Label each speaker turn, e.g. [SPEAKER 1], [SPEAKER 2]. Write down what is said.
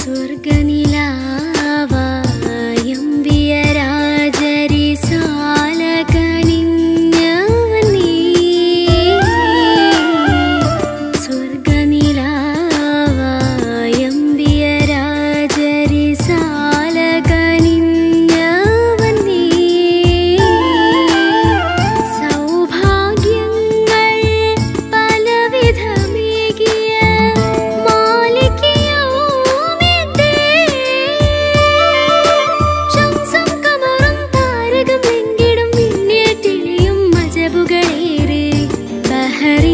[SPEAKER 1] surga ni hari